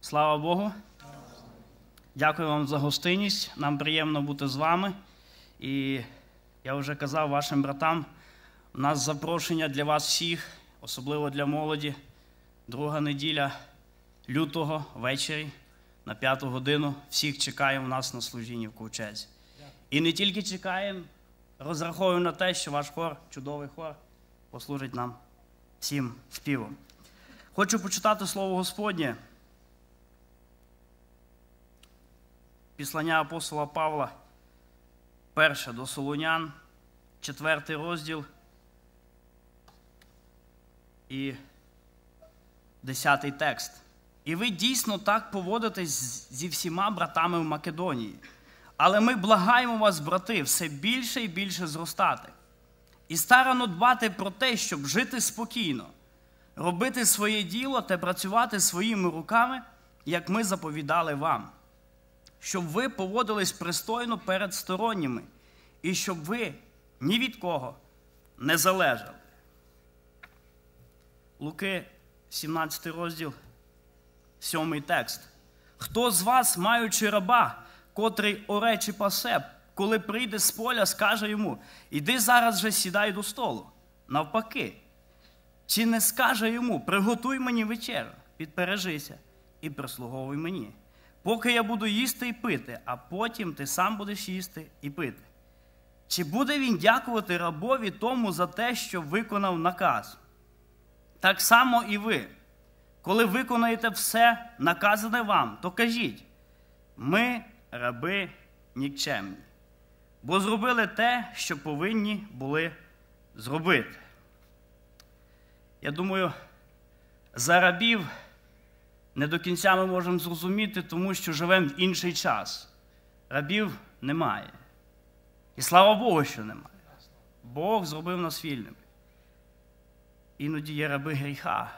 Слава Богу. Дякую вам за гостинність. Нам приємно бути з вами. І я вже казав вашим братам, у нас запрошення для вас всіх, особливо для молоді. Друга неділя лютого ввечері на п'яту годину. Всіх чекаємо у нас на служінні в Ковчезі. І не тільки чекаємо, розраховуємо на те, що ваш хор, чудовий хор, послужить нам всім співом. Хочу почитати Слово Господнє. Післання апостола Павла, перше до Солонян, четвертий розділ і десятий текст. І ви дійсно так поводитесь зі всіма братами в Македонії. Але ми благаємо вас, брати, все більше і більше зростати. І старано дбати про те, щоб жити спокійно, робити своє діло та працювати своїми руками, як ми заповідали вам щоб ви поводились пристойно перед сторонніми, і щоб ви ні від кого не залежали. Луки, 17 розділ, 7 текст. Хто з вас, маючи раба, котрий оре чи пасе, коли прийде з поля, скаже йому: Іди зараз же сідай до столу. Навпаки, чи не скаже йому, приготуй мені вечерю, підпережися і прислуговуй мені поки я буду їсти і пити, а потім ти сам будеш їсти і пити. Чи буде він дякувати рабові тому за те, що виконав наказ? Так само і ви. Коли виконаєте все, наказане вам, то кажіть: ми, раби нікчемні, бо зробили те, що повинні були зробити. Я думаю, за рабів не до кінця ми можемо зрозуміти, тому що живемо в інший час. Рабів немає. І слава Богу, що немає. Бог зробив нас вільними. Іноді є раби гріха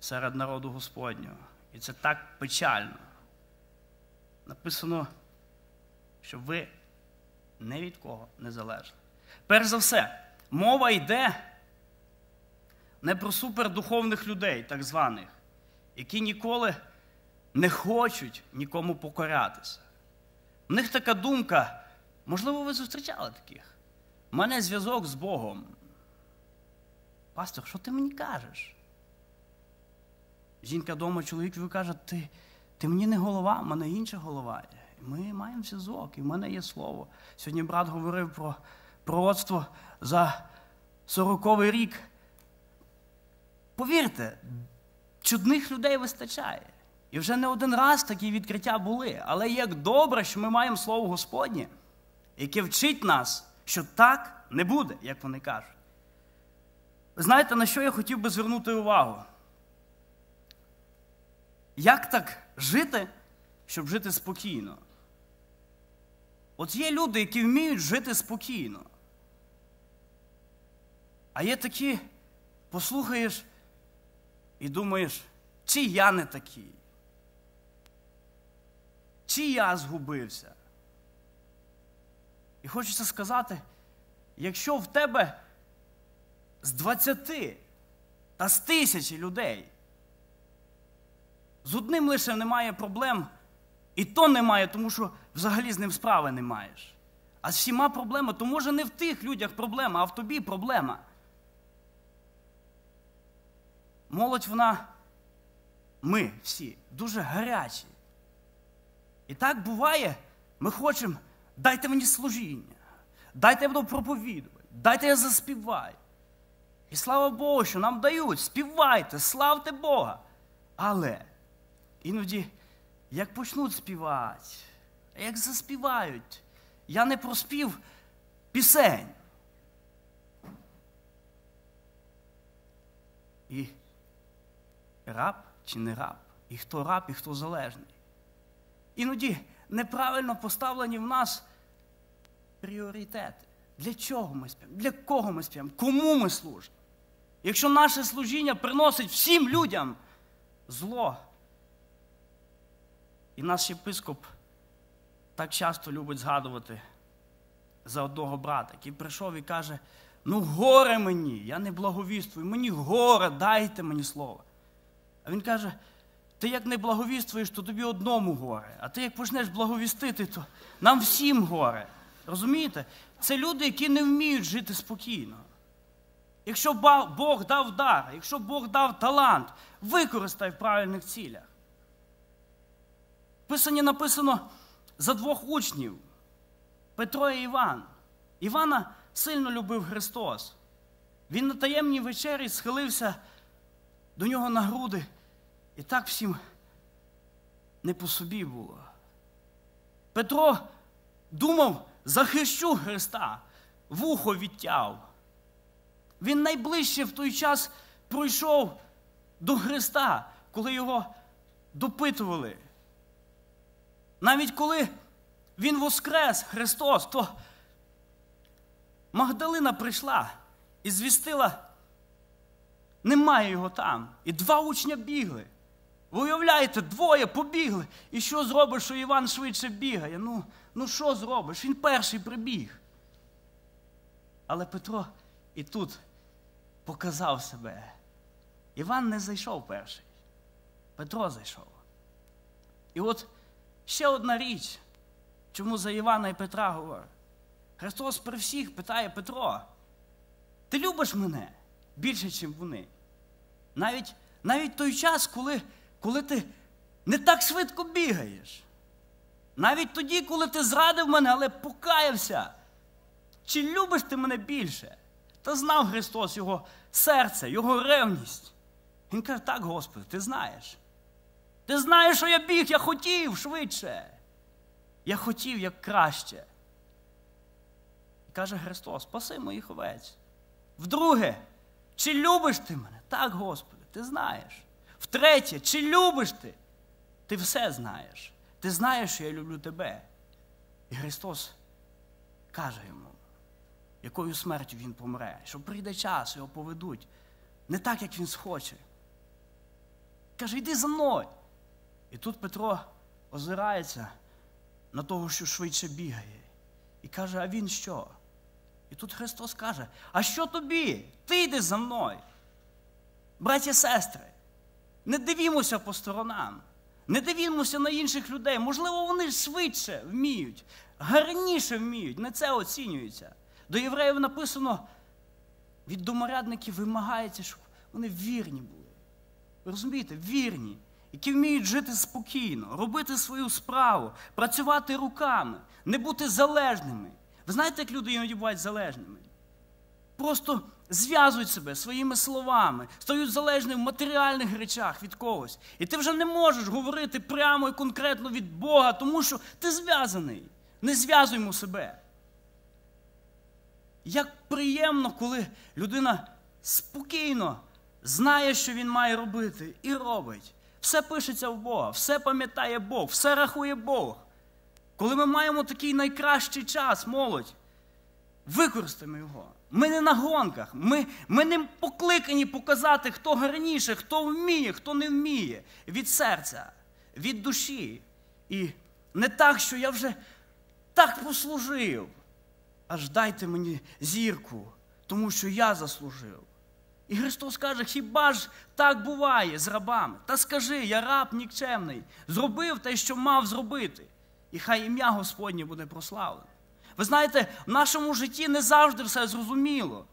серед народу Господнього. І це так печально. Написано, щоб ви не від кого не залежали. Перш за все, мова йде не про супердуховних людей, так званих які ніколи не хочуть нікому покорятися. У них така думка, можливо, ви зустрічали таких. У мене зв'язок з Богом. Пастор, що ти мені кажеш? Жінка вдома, чоловік каже, ти ти мені не голова, в мене інша голова. Ми маємо зв'язок, і в мене є слово. Сьогодні брат говорив про пророцтво за 40-й рік. Повірте, чудних людей вистачає. І вже не один раз такі відкриття були. Але як добре, що ми маємо слово Господнє, яке вчить нас, що так не буде, як вони кажуть. Ви знаєте, на що я хотів би звернути увагу? Як так жити, щоб жити спокійно? От є люди, які вміють жити спокійно. А є такі, послухаєш, і думаєш, чи я не такий? Чи я згубився? І хочеться сказати, якщо в тебе з 20 та з тисячі людей з одним лише немає проблем, і то немає, тому що взагалі з ним справи не маєш. А з всіма проблеми, то може не в тих людях проблема, а в тобі проблема. Молодь вона, ми всі дуже гарячі. І так буває, ми хочемо, дайте мені служіння, дайте я буду проповідувати, дайте я заспіваю. І слава Богу, що нам дають, співайте, славте Бога. Але іноді, як почнуть співати, як заспівають, я не проспів пісень. І раб чи не раб, і хто раб, і хто залежний. Іноді неправильно поставлені в нас пріоритети. Для чого ми спимо? Для кого ми спимо? Кому ми служимо? Якщо наше служіння приносить всім людям зло, і наш єпископ так часто любить згадувати за одного брата, який прийшов і каже: Ну, горе мені, я не благовіствую, мені горе, дайте мені слово. А він каже: ти як не благовіствуєш, то тобі одному горе. А ти як почнеш благовістити, то нам всім горе. Розумієте? Це люди, які не вміють жити спокійно. Якщо Бог дав дар, якщо Бог дав талант, використай в правильних цілях. В Писанні написано за двох учнів Петро і Іван. Івана сильно любив Христос. Він на таємній вечері схилився до нього на груди. І так всім не по собі було. Петро думав, захищу Христа, вухо відтяв. Він найближче в той час пройшов до Христа, коли його допитували. Навіть коли Він воскрес Христос, то Магдалина прийшла і звістила, немає його там. І два учня бігли. Ви уявляєте, двоє побігли. І що зробиш, що Іван швидше бігає? Ну, ну що зробиш? Він перший прибіг. Але Петро і тут показав себе. Іван не зайшов перший. Петро зайшов. І от ще одна річ, чому за Івана і Петра говорить. Христос при всіх питає Петро, ти любиш мене більше, ніж вони? Навіть навіть той час, коли коли ти не так швидко бігаєш. Навіть тоді, коли ти зрадив мене, але покаявся. Чи любиш ти мене більше? Та знав Христос Його серце, Його ревність. Він каже, так, Господи, ти знаєш. Ти знаєш, що я біг, я хотів швидше. Я хотів як краще. І каже Христос, спаси моїх овець. Вдруге, чи любиш ти мене? Так, Господи, ти знаєш. Втретє, чи любиш ти? Ти все знаєш. Ти знаєш, що я люблю тебе. І Христос каже йому, якою смертю Він помре, що прийде час, його поведуть. Не так, як він схоче. Каже, йди за мною. І тут Петро озирається на того, що швидше бігає. І каже, а він що? І тут Христос каже, а що тобі? Ти йди за мною. Браті сестри, не дивімося по сторонам, не дивімося на інших людей. Можливо, вони швидше вміють, гарніше вміють, не це оцінюється. До євреїв написано, від доморядників вимагається, щоб вони вірні були. Розумієте, вірні, які вміють жити спокійно, робити свою справу, працювати руками, не бути залежними. Знаєте, як люди іноді бувають залежними? Просто зв'язують себе своїми словами, стають залежними в матеріальних речах від когось. І ти вже не можеш говорити прямо і конкретно від Бога, тому що ти зв'язаний. Не зв'язуймо себе. Як приємно, коли людина спокійно знає, що він має робити, і робить. Все пишеться в Бога, все пам'ятає Бог, все рахує Бог. Коли ми маємо такий найкращий час, молодь, використаємо його. Ми не на гонках, ми ми не покликані показати, хто гарніше, хто вміє, хто не вміє. Від серця, від душі. І не так, що я вже так послужив. Аж дайте мені зірку, тому що я заслужив. І Христос каже, хіба ж так буває з рабами? Та скажи, я раб нікчемний, зробив те, що мав зробити. І хай ім'я Господнє буде прославлене. Ви знаєте, в нашому житті не завжди все зрозуміло.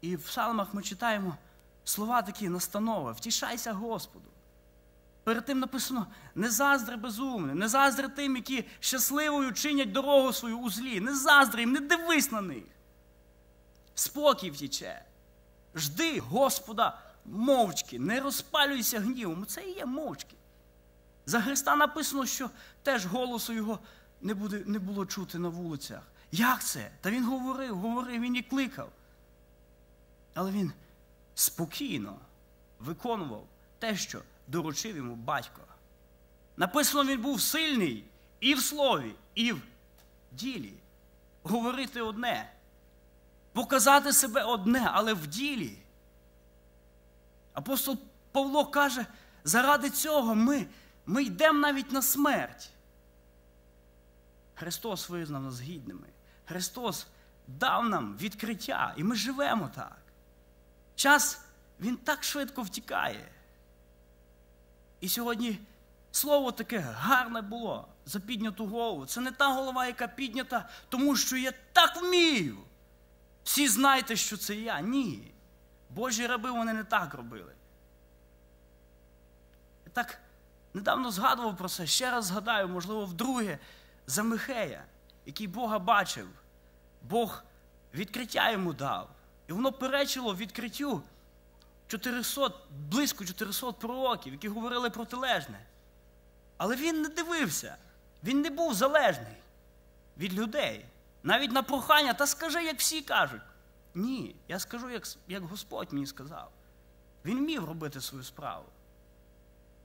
І в псалмах ми читаємо слова такі настанови, втішайся Господу. Перед тим написано: не заздри безумне, не заздри тим, які щасливою чинять дорогу свою у злі. Не заздри їм, не дивись на них. Спокій втіче. Жди Господа мовчки, не розпалюйся гнівом. Це і є мовчки. За Христа написано, що теж голосу Його не буде, не було чути на вулицях. Як це? Та він говорив, говорив, він і кликав. Але він спокійно виконував те, що доручив йому батько. Написано, він був сильний і в слові, і в ділі. Говорити одне, показати себе одне, але в ділі. Апостол Павло каже, заради цього ми, ми йдемо навіть на смерть. Христос визнав нас гідними. Христос дав нам відкриття, і ми живемо так. Час Він так швидко втікає. І сьогодні слово таке гарне було за підняту голову. Це не та голова, яка піднята, тому що я так вмію. Всі знаєте, що це я. Ні. Божі раби вони не так робили. Так недавно згадував про це, ще раз згадаю, можливо, вдруге, за Михея, який Бога бачив. Бог відкриття йому дав. І воно перечило відкриттю 400, близько 400 пророків, які говорили протилежне. Але він не дивився, він не був залежний від людей. Навіть на прохання, та скажи, як всі кажуть. Ні, я скажу, як як Господь мені сказав. Він вмів робити свою справу.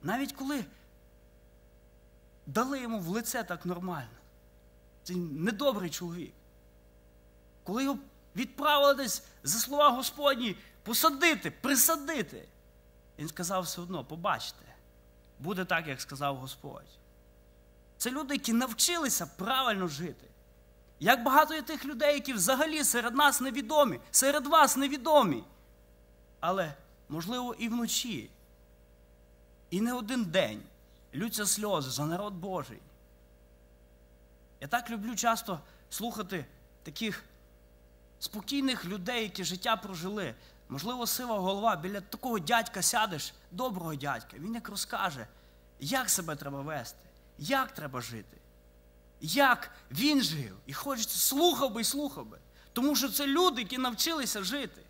Навіть коли дали йому в лице так нормально. Це недобрий чоловік. Коли його відправили десь за слова Господні посадити, присадити, він сказав все одно, побачите, буде так, як сказав Господь. Це люди, які навчилися правильно жити. Як багато є тих людей, які взагалі серед нас невідомі, серед вас невідомі. Але, можливо, і вночі, і не один день лються сльози за народ Божий. Я так люблю часто слухати таких спокійних людей, які життя прожили. Можливо, сива голова, біля такого дядька сядеш, доброго дядька, він як розкаже, як себе треба вести, як треба жити як він жив. І хочеться, слухав би і слухав би. Тому що це люди, які навчилися жити.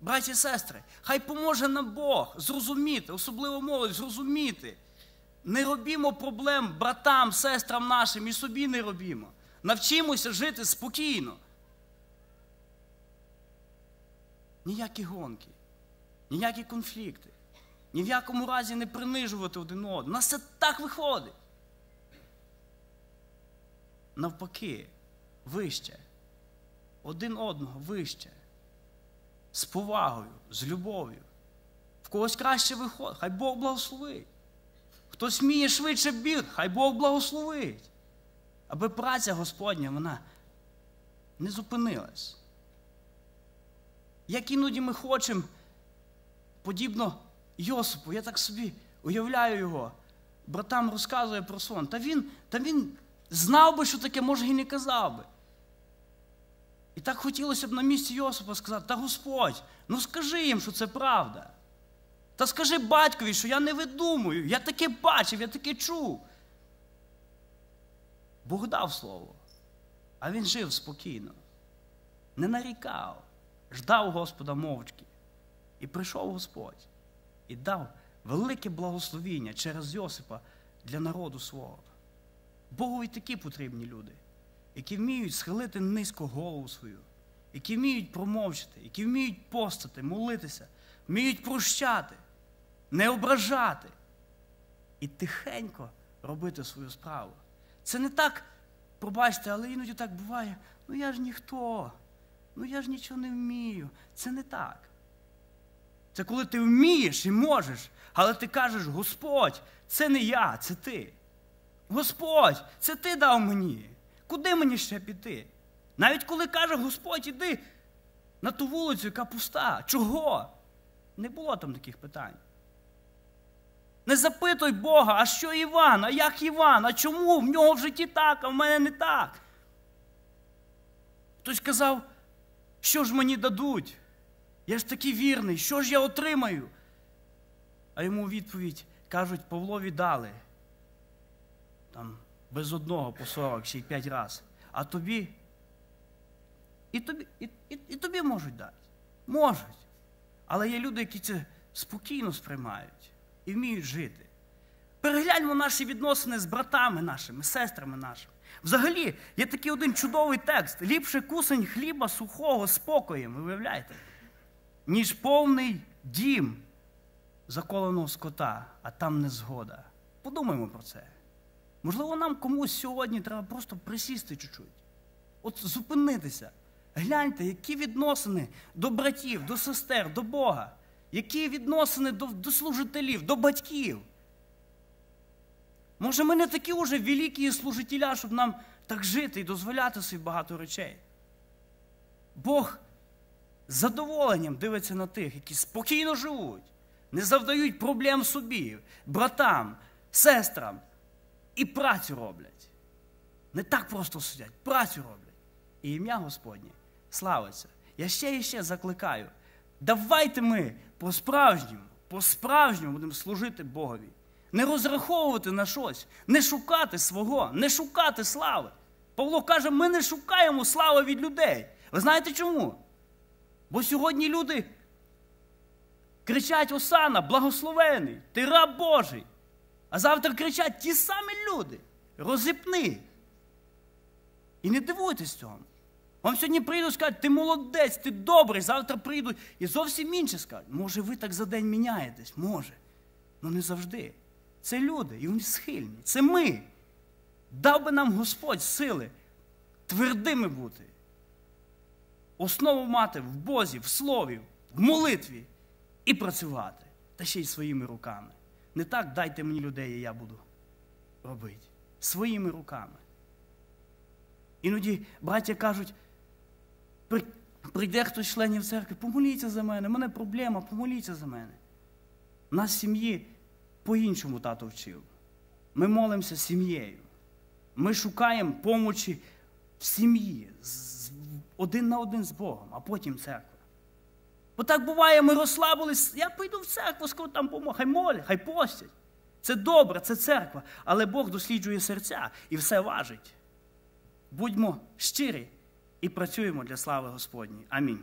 Браті і сестри, хай поможе нам Бог зрозуміти, особливо молодь, зрозуміти. Не робімо проблем братам, сестрам нашим і собі не робімо. Навчимося жити спокійно. Ніякі гонки, ніякі конфлікти, ні в якому разі не принижувати один одного. У нас це так виходить навпаки, вище, один одного вище, з повагою, з любов'ю. В когось краще виходить, хай Бог благословить. Хто сміє швидше біг, хай Бог благословить. Аби праця Господня вона не зупинилась. Як іноді ми хочемо, подібно Йосипу, я так собі уявляю його, братам розказує про сон. Та він, та він Знав би, що таке, може, і не казав би. І так хотілося б на місці Йосипа сказати, та Господь, ну скажи їм, що це правда. Та скажи батькові, що я не видумую, я таке бачив, я таке чув. Бог дав слово, а він жив спокійно, не нарікав, ждав Господа мовчки. І прийшов Господь і дав велике благословіння через Йосипа для народу свого. Богові такі потрібні люди, які вміють схилити низько голову свою, які вміють промовчати, які вміють постати, молитися, вміють прощати, не ображати і тихенько робити свою справу. Це не так, пробачте, але іноді так буває. Ну я ж ніхто, ну я ж нічого не вмію. Це не так. Це коли ти вмієш і можеш, але ти кажеш, Господь, це не я, це ти. Господь, це ти дав мені. Куди мені ще піти? Навіть коли каже Господь, іди на ту вулицю, яка пуста. Чого? Не було там таких питань. Не запитуй Бога, а що Іван, а як Іван, а чому в нього в житті так, а в мене не так? Хтось казав, що ж мені дадуть? Я ж такий вірний, що ж я отримаю? А йому відповідь кажуть, Павлові дали там, без одного по 40 ще й 5 разів. А тобі і тобі, і, і, і тобі можуть дати. Можуть. Але є люди, які це спокійно сприймають і вміють жити. Перегляньмо наші відносини з братами нашими, сестрами нашими. Взагалі, є такий один чудовий текст: ліпше кусень хліба сухого спокоєм, ви уявляєте, ніж повний дім заколеного скота, а там не згода. Подумаймо про це. Можливо, нам комусь сьогодні треба просто присісти чуть-чуть. От зупинитися. Гляньте, які відносини до братів, до сестер, до Бога, які відносини до, до служителів, до батьків. Може, ми не такі вже великі служителя, щоб нам так жити і дозволяти собі багато речей. Бог з задоволенням дивиться на тих, які спокійно живуть, не завдають проблем собі, братам, сестрам і працю роблять. Не так просто сидять, працю роблять. І ім'я Господнє славиться. Я ще і ще закликаю. Давайте ми по-справжньому, по-справжньому будемо служити Богові. Не розраховувати на щось, не шукати свого, не шукати слави. Павло каже, ми не шукаємо слави від людей. Ви знаєте чому? Бо сьогодні люди кричать Осана, благословений, ти раб Божий. А завтра кричать ті самі люди, розіпни. І не дивуйтесь цьому. Вам сьогодні прийдуть скажуть, ти молодець, ти добрий, завтра прийдуть і зовсім інше скажуть. Може, ви так за день міняєтесь? Може. Ну не завжди. Це люди, і вони схильні. Це ми. Дав би нам Господь сили твердими бути. Основу мати в Бозі, в слові, в молитві і працювати. Та ще й своїми руками. Не так дайте мені людей, і я буду робити. Своїми руками. Іноді браття кажуть, «При- прийде хтось з членів церкви, помоліться за мене, в мене проблема, помоліться за мене. Нас сім'ї по-іншому тато вчив. Ми молимося сім'єю. Ми шукаємо помочі в сім'ї, один на один з Богом, а потім церква. Бо так буває, ми розслабились, я пойду в церкву, скажу там помогу, хай молять, хай постять. Це добре, це церква, але Бог досліджує серця і все важить. Будьмо щирі і працюємо для слави Господні. Амінь.